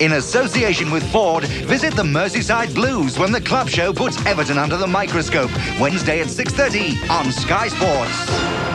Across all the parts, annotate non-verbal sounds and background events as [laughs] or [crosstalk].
In association with Ford, visit the Merseyside Blues when the club show puts Everton under the microscope. Wednesday at 6.30 on Sky Sports.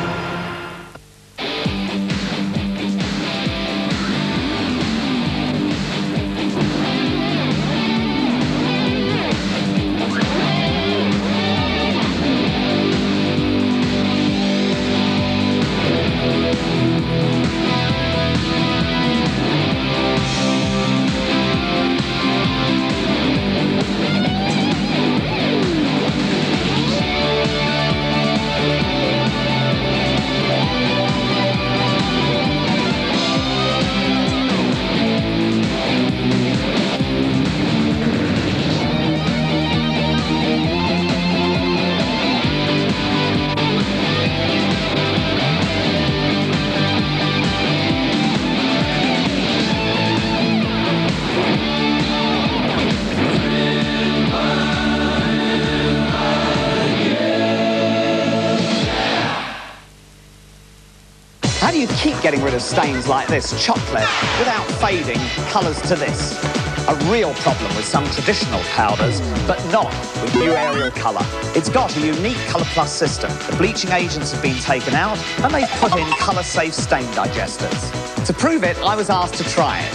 Getting rid of stains like this, chocolate, without fading colours to this. A real problem with some traditional powders, but not with new Ariel Colour. It's got a unique Colour Plus system. The bleaching agents have been taken out, and they've put in colour-safe stain digesters. To prove it, I was asked to try it.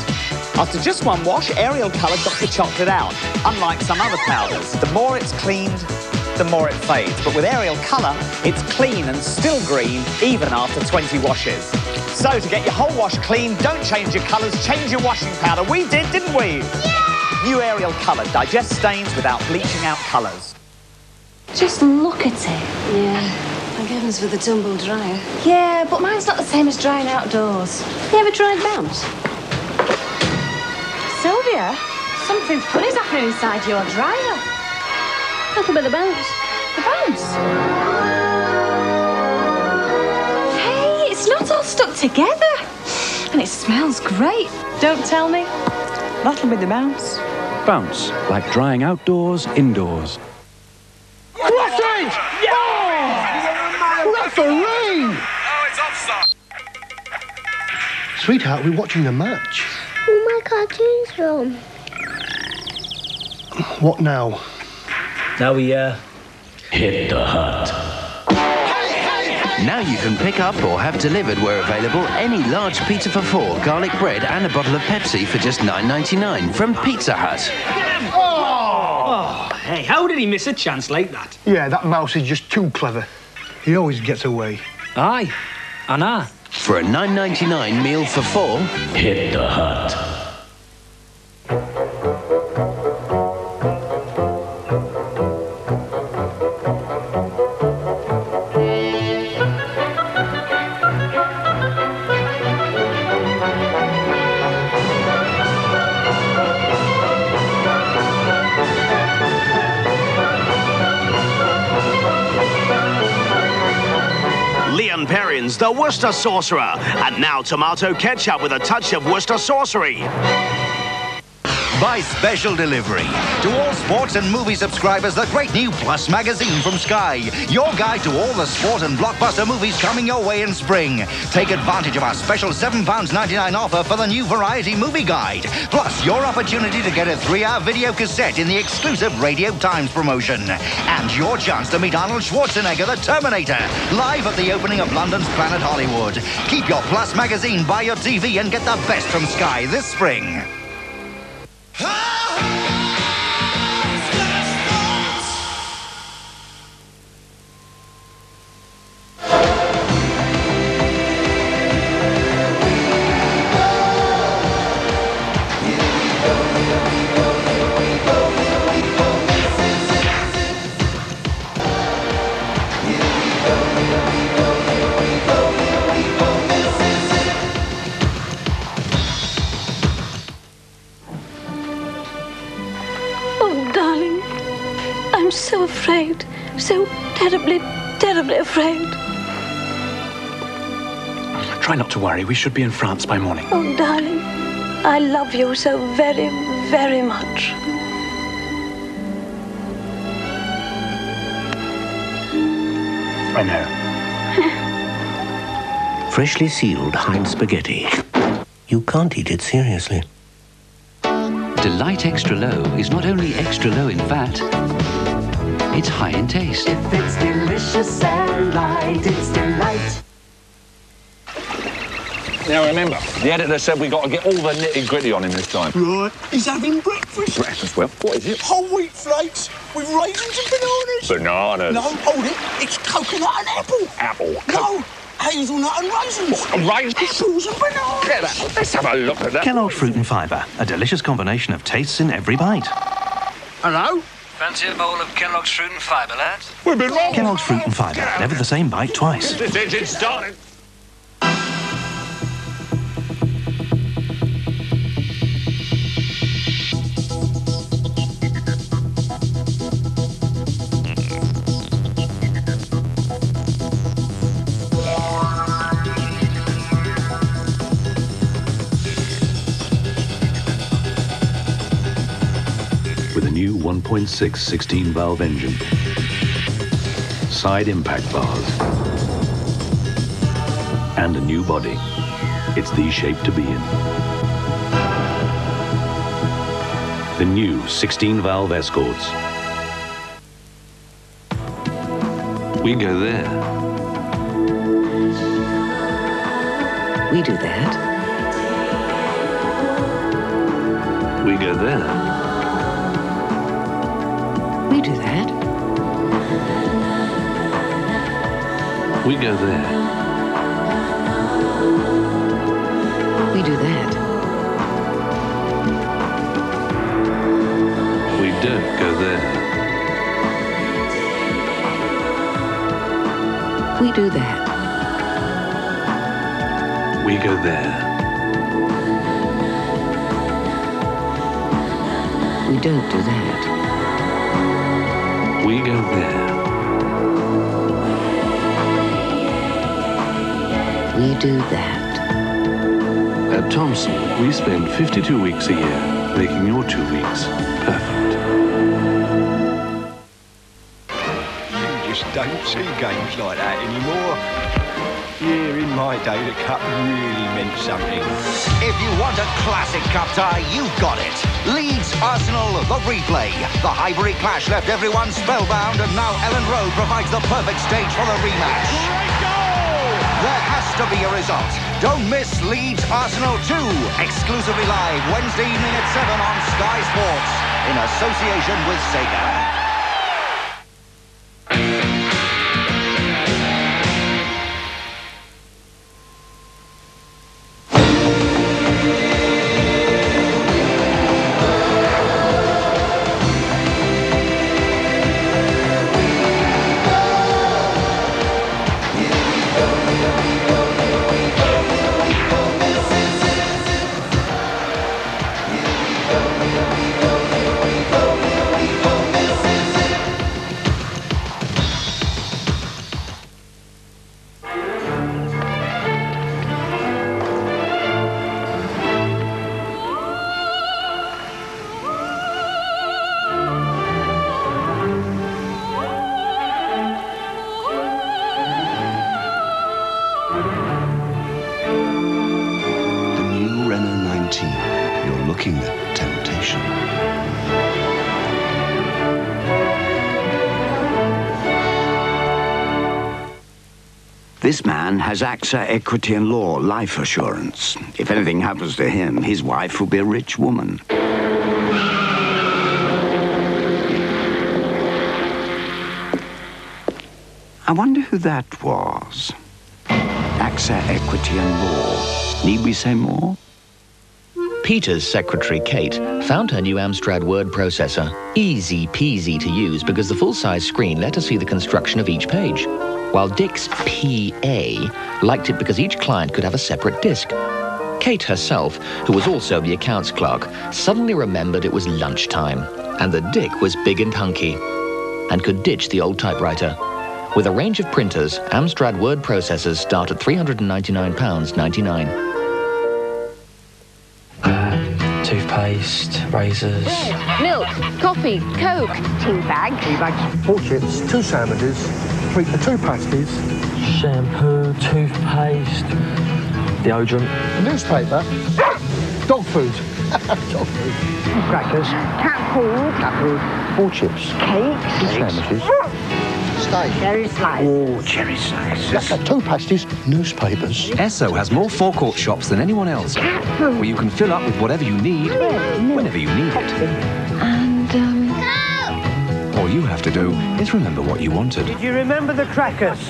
After just one wash, Ariel Colour got the chocolate out, unlike some other powders. The more it's cleaned, the more it fades. But with Ariel Colour, it's clean and still green, even after 20 washes. So to get your whole wash clean, don't change your colours, change your washing powder. We did, didn't we? Yeah! New Ariel Colour. Digest stains without bleaching out colours. Just look at it. Yeah. Thank heavens for the tumble dryer. Yeah, but mine's not the same as drying outdoors. You ever tried bounce? Sylvia, something funny's happening inside your dryer. Talk about the bounce. The bounce? Hey, it's not all stuck together. And it smells great. Don't tell me. That'll be the bounce. Bounce, like drying outdoors, indoors. Crossing! Yeah! Oh! Referee! Oh, it's offside. Sweetheart, we're watching the match. Where my cartoons from? What now? Now we, uh, hit the hut. Now you can pick up or have delivered where available any large pizza for four, garlic bread and a bottle of Pepsi for just $9.99 from Pizza Hut. Oh. oh, hey, how did he miss a chance like that? Yeah, that mouse is just too clever. He always gets away. Aye, and I. For a $9.99 meal for four, hit the hut. The Worcester Sorcerer. And now tomato ketchup with a touch of Worcester sorcery by special delivery. To all sports and movie subscribers, the great new Plus magazine from Sky. Your guide to all the sport and blockbuster movies coming your way in spring. Take advantage of our special £7.99 offer for the new Variety Movie Guide. Plus, your opportunity to get a three-hour video cassette in the exclusive Radio Times promotion. And your chance to meet Arnold Schwarzenegger, the Terminator, live at the opening of London's Planet Hollywood. Keep your Plus magazine by your TV and get the best from Sky this spring. Ah! Terribly afraid. Try not to worry. We should be in France by morning. Oh, darling, I love you so very, very much. I know. [laughs] Freshly sealed Heinz spaghetti. You can't eat it seriously. Delight Extra Low is not only extra low in fat, it's high in taste. If it's delicious and light, it's delight. Now remember, the editor said we got to get all the nitty gritty on him this time. Right, he's having breakfast. Breakfast, well, what is it? Whole wheat flakes with raisins and bananas. Bananas. No, hold it. It's coconut and apple. Apple. No, hazelnut and raisins. Raisins? Apples and bananas. Get that. Let's have a look at that. Kellogg's Fruit and Fibre, a delicious combination of tastes in every bite. Hello? Fancy a bowl of Kellogg's Fruit and Fibre, lads? We've been wrong. Kellogg's Fruit and Fibre, never the same bite twice. This engine started. 1.6 16 valve engine, side impact bars, and a new body. It's the shape to be in. The new 16 valve Escorts. We go there. We do that. We go there. We go there. We do that. We don't go there. We do that. We go there. We don't do that. We go there. We do that. At Thomson, we spend 52 weeks a year making your two weeks perfect. You just don't see games like that anymore. Here in my day, the cup really meant something. If you want a classic cup tie, you've got it. Leeds Arsenal, the replay. The Highbury clash left everyone spellbound, and now Elland Road provides the perfect stage for the rematch. There has to be a result. Don't miss Leeds Arsenal 2, exclusively live Wednesday evening at 7 on Sky Sports, in association with Sega. This man has AXA Equity and Law life assurance. If anything happens to him, his wife will be a rich woman. I wonder who that was. AXA Equity and Law. Need we say more? Peter's secretary, Kate, found her new Amstrad word processor easy peasy to use because the full-size screen let her see the construction of each page, while Dick's PA liked it because each client could have a separate disk. Kate herself, who was also the accounts clerk, suddenly remembered it was lunchtime and that Dick was big and hunky and could ditch the old typewriter. With a range of printers, Amstrad word processors start at £399.99. Toothpaste, razors. Milk, coffee, Coke. Tea bag. Tea bags, four chips, two sandwiches, three, uh, two pasties. Shampoo, toothpaste, deodorant. Newspaper, dog food, [laughs] Dog food. Crackers. Cat food. Cat food. Four chips. Cakes. Sandwiches. Steak. Cherry slices. Oh, cherry slices. two pasties. Newspapers. Esso has more forecourt shops than anyone else, where you can fill up with whatever you need, whenever you need it. You have to do is remember what you wanted. Did you remember the crackers?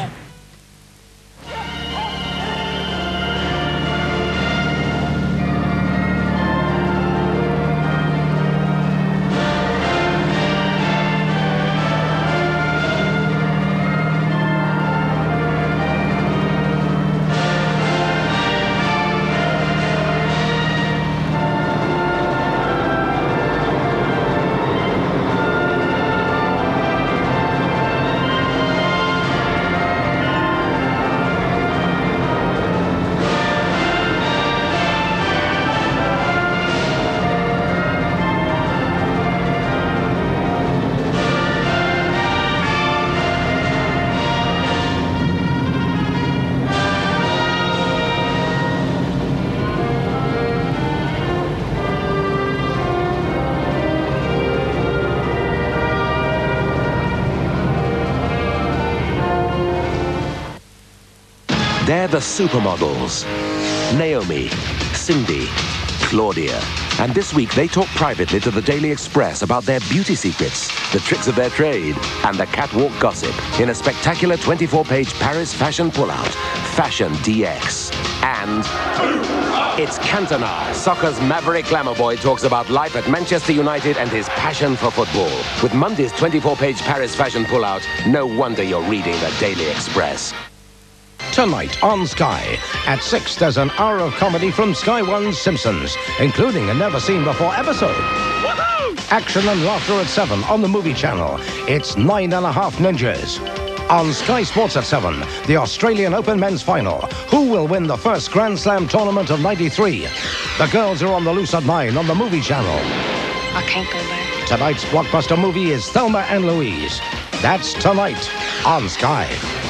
They're the supermodels. Naomi, Cindy, Claudia. And this week they talk privately to the Daily Express about their beauty secrets, the tricks of their trade, and the catwalk gossip in a spectacular 24-page Paris fashion pullout, Fashion DX. And it's Cantona, soccer's maverick glamour boy talks about life at Manchester United and his passion for football. With Monday's 24-page Paris fashion pullout, no wonder you're reading the Daily Express. Tonight on Sky. At 6, there's an hour of comedy from Sky One's Simpsons, including a never-seen-before episode. Action and laughter at 7 on the movie channel. It's Nine and a Half Ninjas. On Sky Sports at 7, the Australian Open men's final. Who will win the first Grand Slam tournament of 93? The girls are on the loose at 9 on the movie channel. I can't go back. Tonight's blockbuster movie is Thelma and Louise. That's tonight on Sky.